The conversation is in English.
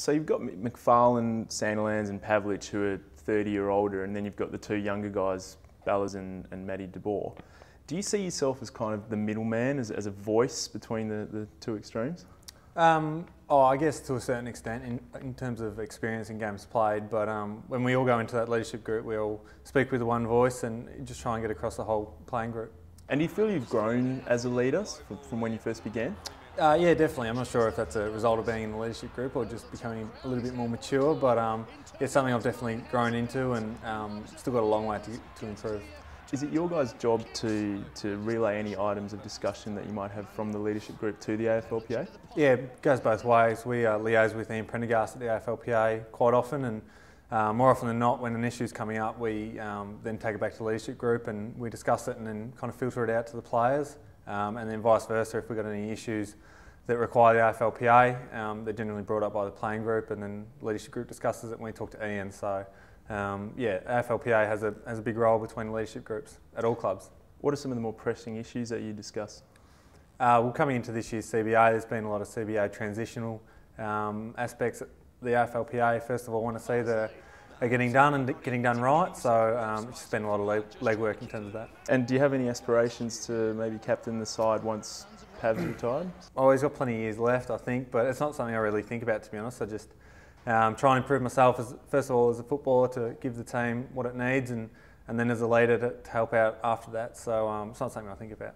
So you've got McPharlin, Sandilands, and Pavlich who are 30 or older, and then you've got the two younger guys, Ballas and, and Matty de Boer. Do you see yourself as kind of the middleman, as, as a voice between the, the two extremes? Um, oh, I guess to a certain extent in, in terms of experience in games played, but um, when we all go into that leadership group, we all speak with one voice and just try and get across the whole playing group. And do you feel you've grown as a leader from, from when you first began? Uh, yeah, definitely. I'm not sure if that's a result of being in the leadership group or just becoming a little bit more mature, but um, it's something I've definitely grown into and um, still got a long way to, to improve. Is it your guys' job to, to relay any items of discussion that you might have from the leadership group to the AFLPA? Yeah, it goes both ways. We uh, liaise with Ian Prendergast at the AFLPA quite often, and uh, more often than not, when an issue is coming up, we um, then take it back to the leadership group and we discuss it and then kind of filter it out to the players. Um, and then vice versa, if we've got any issues that require the AFLPA, um, they're generally brought up by the playing group, and then the leadership group discusses it when we talk to Ian. So um, yeah, AFLPA has a, has a big role between leadership groups at all clubs. What are some of the more pressing issues that you discuss? Uh, well, coming into this year's CBA, there's been a lot of CBA transitional um, aspects. The AFLPA, first of all, want to see the are getting done and getting done right. So um, it's been a lot of leg, legwork in terms of that. And do you have any aspirations to maybe captain the side once Pav's retired? Oh, he's got plenty of years left, I think, but it's not something I really think about, to be honest. I just um, try and improve myself, as, first of all, as a footballer to give the team what it needs, and, and then as a leader to, to help out after that. So um, it's not something I think about.